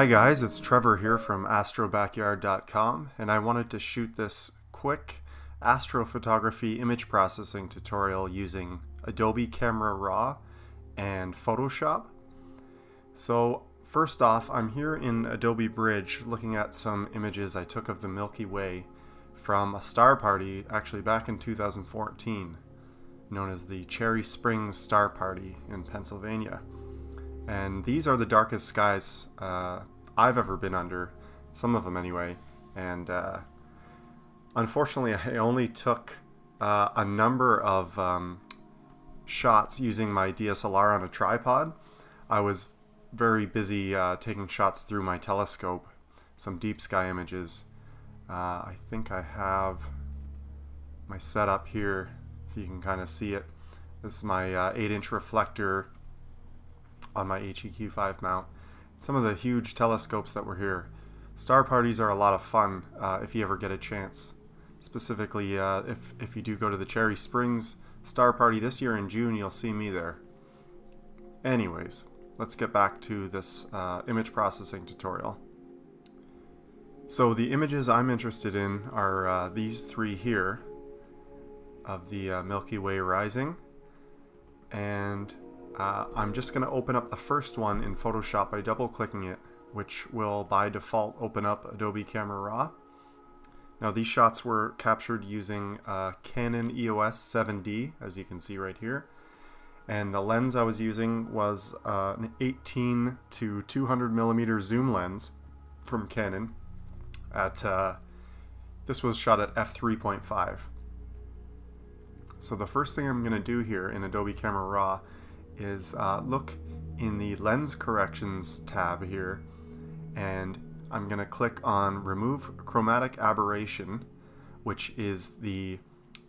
Hi guys, it's Trevor here from astrobackyard.com and I wanted to shoot this quick astrophotography image processing tutorial using Adobe Camera Raw and Photoshop. So first off, I'm here in Adobe Bridge looking at some images I took of the Milky Way from a star party actually back in 2014 known as the Cherry Springs Star Party in Pennsylvania. And these are the darkest skies uh, I've ever been under, some of them anyway. And uh, unfortunately, I only took uh, a number of um, shots using my DSLR on a tripod. I was very busy uh, taking shots through my telescope, some deep sky images. Uh, I think I have my setup here if you can kind of see it. This is my uh, 8 inch reflector on my HEQ5 mount. Some of the huge telescopes that were here. Star parties are a lot of fun uh, if you ever get a chance. Specifically, uh, if, if you do go to the Cherry Springs Star Party this year in June, you'll see me there. Anyways, let's get back to this uh, image processing tutorial. So the images I'm interested in are uh, these three here of the uh, Milky Way rising. And uh, I'm just going to open up the first one in Photoshop by double clicking it, which will by default open up Adobe Camera Raw. Now these shots were captured using uh, Canon EOS 7D, as you can see right here. And the lens I was using was uh, an 18 to 200 millimeter zoom lens from Canon. At uh, this was shot at f3.5. So the first thing I'm going to do here in Adobe Camera Raw is uh, look in the Lens Corrections tab here and I'm going to click on Remove Chromatic Aberration which is the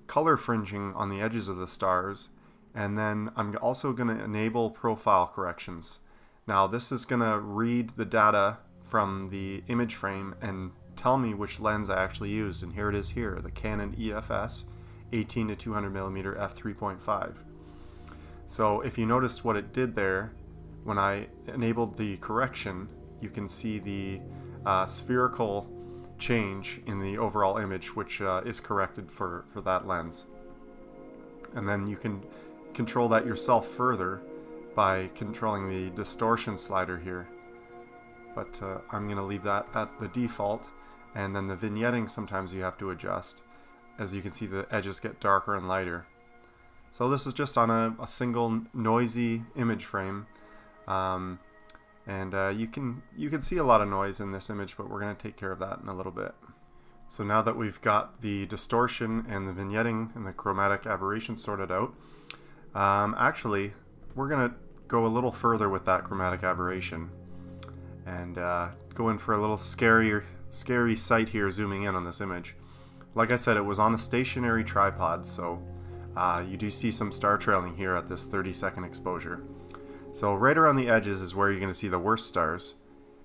color fringing on the edges of the stars and then I'm also going to enable profile corrections. Now this is going to read the data from the image frame and tell me which lens I actually used and here it is here, the Canon EFS 18 to 200 millimeter f3.5. So if you notice what it did there, when I enabled the correction, you can see the uh, spherical change in the overall image, which uh, is corrected for, for that lens. And then you can control that yourself further by controlling the distortion slider here. But uh, I'm going to leave that at the default. And then the vignetting sometimes you have to adjust as you can see the edges get darker and lighter. So this is just on a, a single noisy image frame. Um, and uh, you can you can see a lot of noise in this image, but we're going to take care of that in a little bit. So now that we've got the distortion and the vignetting and the chromatic aberration sorted out, um, actually we're going to go a little further with that chromatic aberration and uh, go in for a little scary, scary sight here zooming in on this image. Like I said, it was on a stationary tripod, so uh, you do see some star trailing here at this 30 second exposure. So right around the edges is where you're going to see the worst stars.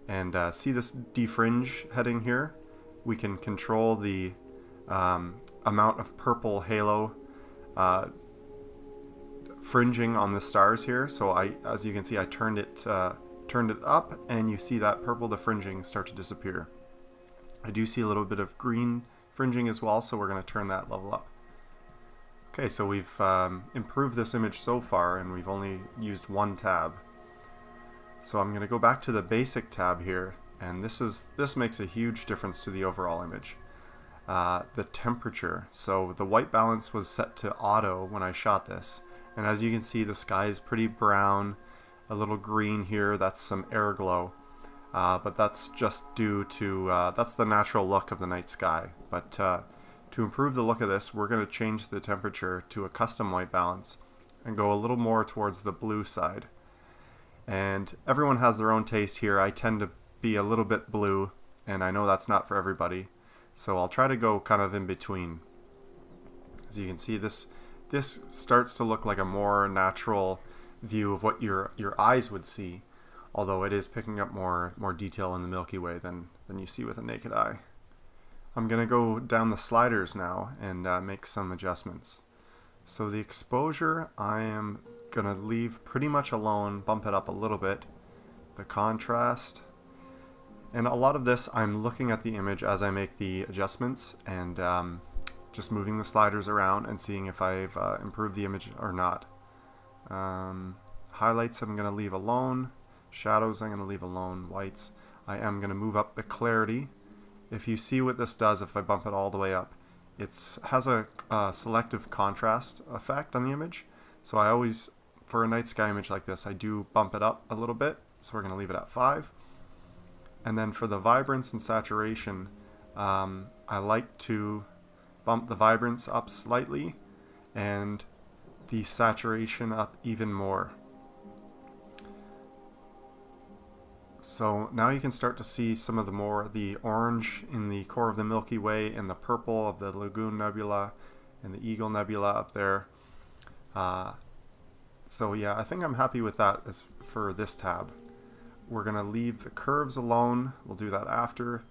And uh, see this defringe heading here? We can control the um, amount of purple halo uh, fringing on the stars here. So I, as you can see, I turned it uh, turned it up, and you see that purple defringing start to disappear. I do see a little bit of green fringing as well, so we're going to turn that level up. Okay, so we've um, improved this image so far, and we've only used one tab. So I'm going to go back to the basic tab here, and this is this makes a huge difference to the overall image. Uh, the temperature. So the white balance was set to auto when I shot this, and as you can see, the sky is pretty brown, a little green here. That's some air glow. Uh, but that's just due to, uh, that's the natural look of the night sky. But uh, to improve the look of this, we're going to change the temperature to a custom white balance and go a little more towards the blue side. And everyone has their own taste here. I tend to be a little bit blue, and I know that's not for everybody. So I'll try to go kind of in between. As you can see, this this starts to look like a more natural view of what your your eyes would see although it is picking up more more detail in the Milky Way than, than you see with a naked eye. I'm going to go down the sliders now and uh, make some adjustments. So the exposure I am going to leave pretty much alone, bump it up a little bit. The contrast, and a lot of this, I'm looking at the image as I make the adjustments and um, just moving the sliders around and seeing if I've uh, improved the image or not. Um, highlights I'm going to leave alone. Shadows I'm going to leave alone. Whites I am going to move up the clarity. If you see what this does, if I bump it all the way up, it has a, a selective contrast effect on the image. So I always, for a night sky image like this, I do bump it up a little bit. So we're going to leave it at 5. And then for the vibrance and saturation, um, I like to bump the vibrance up slightly and the saturation up even more. So now you can start to see some of the more the orange in the core of the Milky Way and the purple of the Lagoon Nebula and the Eagle Nebula up there. Uh, so yeah, I think I'm happy with that as for this tab. We're going to leave the curves alone. We'll do that after.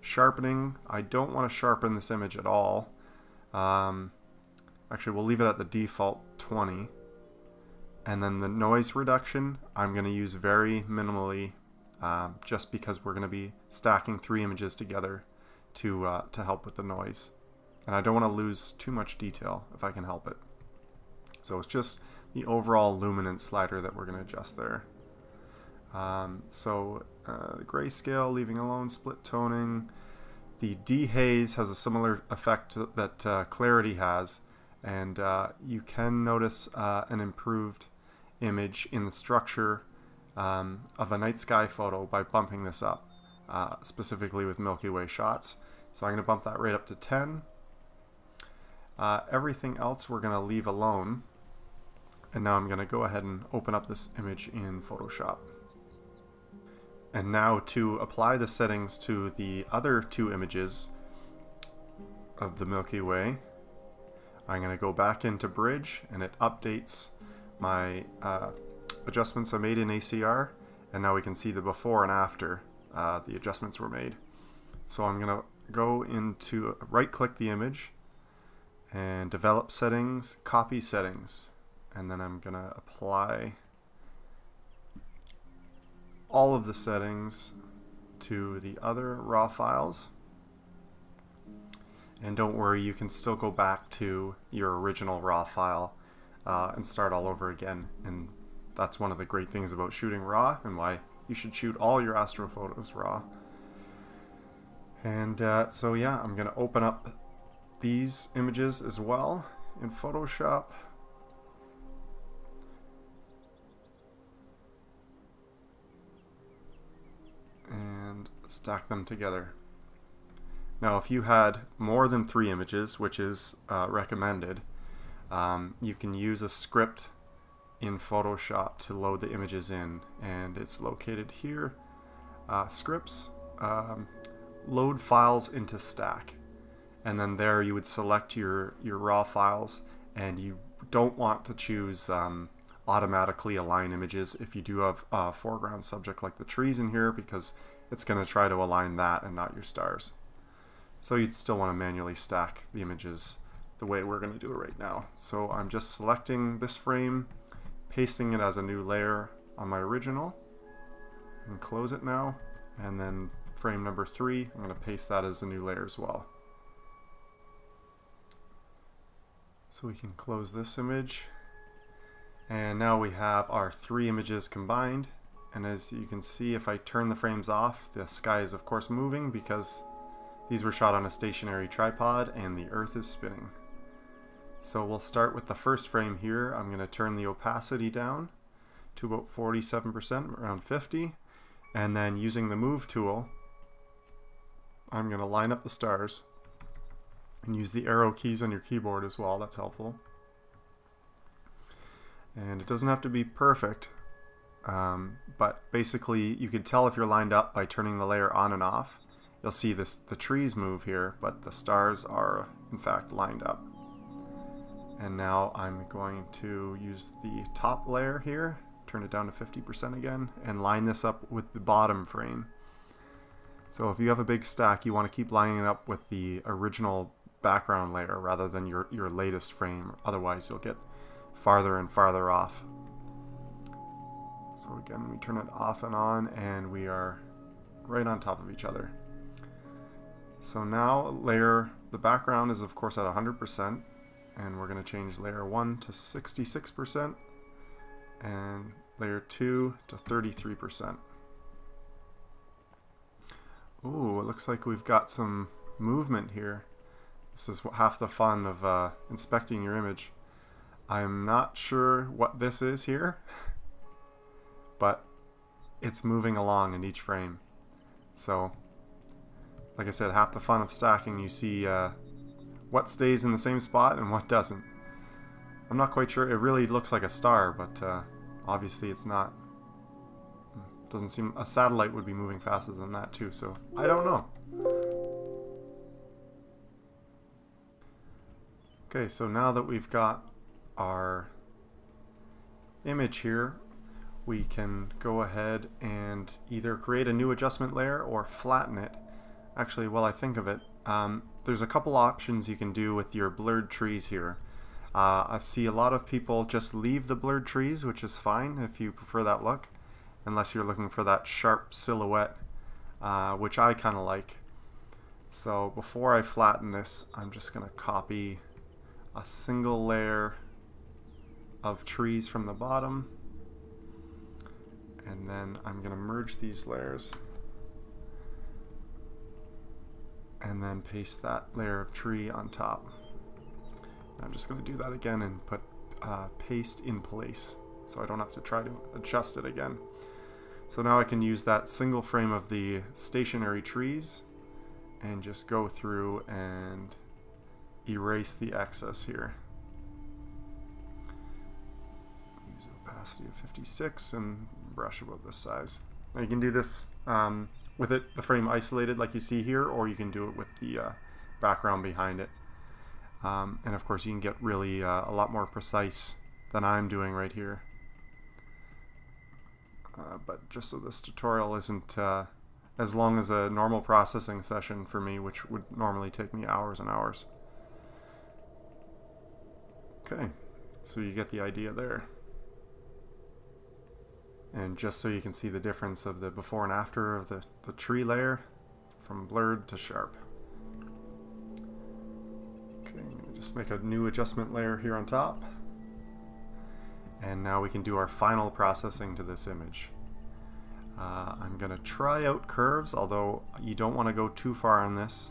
Sharpening, I don't want to sharpen this image at all. Um, actually, we'll leave it at the default 20. And then the noise reduction, I'm going to use very minimally um, just because we're going to be stacking three images together to, uh, to help with the noise. And I don't want to lose too much detail if I can help it. So it's just the overall luminance slider that we're going to adjust there. Um, so uh, the grayscale, leaving alone, split toning. The dehaze has a similar effect that uh, clarity has, and uh, you can notice uh, an improved image in the structure um, of a night sky photo by bumping this up, uh, specifically with Milky Way shots. So I'm going to bump that right up to 10. Uh, everything else we're going to leave alone. And now I'm going to go ahead and open up this image in Photoshop. And now to apply the settings to the other two images of the Milky Way, I'm going to go back into Bridge and it updates my uh, adjustments I made in ACR and now we can see the before and after uh, the adjustments were made. So I'm going to go into right click the image and develop settings, copy settings and then I'm going to apply all of the settings to the other raw files. And don't worry, you can still go back to your original raw file uh, and start all over again. And that's one of the great things about shooting raw and why you should shoot all your astrophotos raw. And uh, so yeah, I'm going to open up these images as well in Photoshop. And stack them together. Now, if you had more than three images, which is uh, recommended, um, you can use a script in Photoshop to load the images in, and it's located here. Uh, scripts, um, load files into stack, and then there you would select your, your raw files, and you don't want to choose um, automatically align images if you do have a foreground subject like the trees in here, because it's going to try to align that and not your stars. So you'd still want to manually stack the images the way we're going to do it right now. So I'm just selecting this frame, pasting it as a new layer on my original, and close it now. And then frame number three, I'm going to paste that as a new layer as well. So we can close this image. And now we have our three images combined and as you can see, if I turn the frames off, the sky is of course moving because these were shot on a stationary tripod and the earth is spinning. So we'll start with the first frame here. I'm going to turn the opacity down to about 47%, around 50. And then using the move tool, I'm going to line up the stars and use the arrow keys on your keyboard as well. That's helpful. And it doesn't have to be perfect. Um, but basically, you can tell if you're lined up by turning the layer on and off. You'll see this, the trees move here, but the stars are in fact lined up. And now I'm going to use the top layer here, turn it down to 50% again, and line this up with the bottom frame. So if you have a big stack, you want to keep lining it up with the original background layer rather than your, your latest frame. Otherwise, you'll get farther and farther off. So again, we turn it off and on and we are right on top of each other. So now layer, the background is of course at 100%, and we're going to change layer 1 to 66%, and layer 2 to 33%. Ooh, it looks like we've got some movement here. This is half the fun of uh, inspecting your image. I'm not sure what this is here, but it's moving along in each frame. So, like I said, half the fun of stacking, you see uh, what stays in the same spot and what doesn't. I'm not quite sure. It really looks like a star, but uh, obviously it's not. Doesn't seem a satellite would be moving faster than that too, so I don't know. Okay, so now that we've got our image here, we can go ahead and either create a new adjustment layer or flatten it. Actually, while I think of it, um, there's a couple options you can do with your blurred trees here. Uh, I see a lot of people just leave the blurred trees, which is fine if you prefer that look unless you're looking for that sharp silhouette, uh, which I kind of like. So before I flatten this, I'm just going to copy a single layer of trees from the bottom. And then I'm going to merge these layers. And then paste that layer of tree on top. I'm just going to do that again and put uh, paste in place so I don't have to try to adjust it again. So now I can use that single frame of the stationary trees and just go through and erase the excess here. Use opacity of 56 and brush about this size. Now you can do this um, with it, the frame isolated like you see here, or you can do it with the uh, background behind it. Um, and of course you can get really uh, a lot more precise than I'm doing right here. Uh, but just so this tutorial isn't uh, as long as a normal processing session for me, which would normally take me hours and hours. Okay, so you get the idea there. And just so you can see the difference of the before and after of the, the tree layer from blurred to sharp. Okay, just make a new adjustment layer here on top. And now we can do our final processing to this image. Uh, I'm going to try out curves, although you don't want to go too far on this.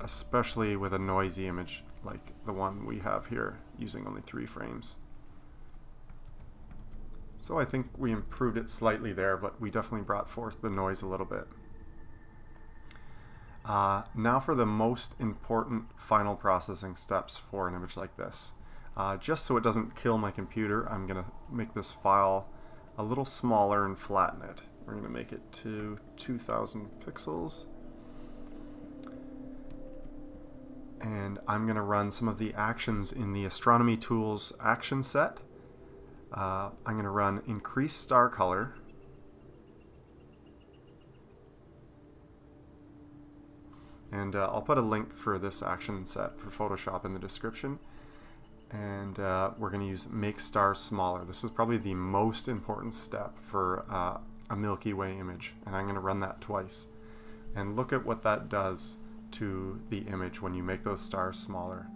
Especially with a noisy image like the one we have here, using only three frames. So I think we improved it slightly there, but we definitely brought forth the noise a little bit. Uh, now for the most important final processing steps for an image like this. Uh, just so it doesn't kill my computer, I'm going to make this file a little smaller and flatten it. We're going to make it to 2000 pixels. And I'm going to run some of the actions in the Astronomy Tools action set. Uh, I'm going to run increase star color And uh, I'll put a link for this action set for Photoshop in the description. And uh, we're going to use make stars smaller. This is probably the most important step for uh, a Milky Way image. And I'm going to run that twice. And look at what that does to the image when you make those stars smaller.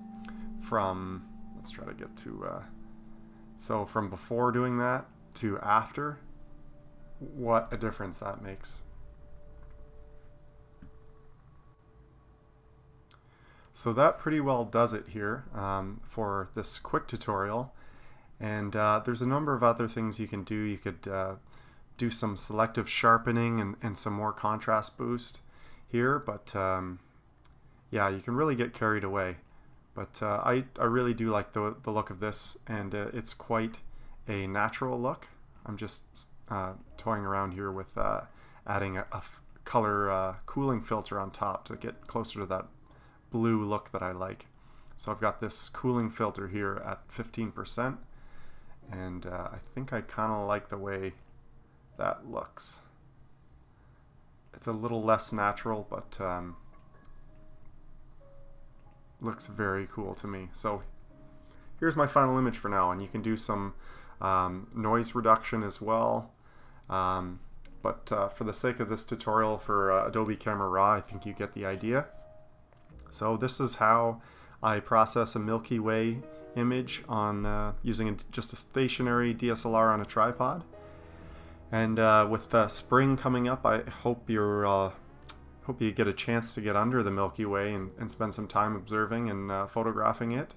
From, let's try to get to, uh, so from before doing that to after, what a difference that makes. So that pretty well does it here um, for this quick tutorial. And uh, there's a number of other things you can do. You could uh, do some selective sharpening and, and, some more contrast boost here, but um, yeah, you can really get carried away. But uh, I, I really do like the, the look of this, and uh, it's quite a natural look. I'm just uh, toying around here with uh, adding a, color cooling filter on top to get closer to that blue look that I like. So I've got this cooling filter here at 15% and uh, I think I kind of like the way that looks. It's a little less natural but um, looks very cool to me. So here's my final image for now and you can do some um, noise reduction as well. Um, but uh, for the sake of this tutorial for uh, Adobe Camera Raw, I think you get the idea. So this is how I process a Milky Way image on uh, using a, just a stationary DSLR on a tripod. And uh, with the spring coming up, I hope you're uh, hope you get a chance to get under the Milky Way and, and spend some time observing and uh, photographing it.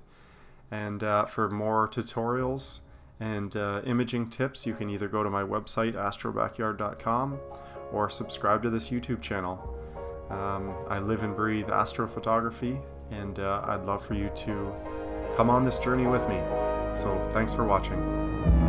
And uh, for more tutorials and uh, imaging tips, you can either go to my website, astrobackyard.com, or subscribe to this YouTube channel. Um, I live and breathe astrophotography, and uh, I'd love for you to come on this journey with me. So thanks for watching.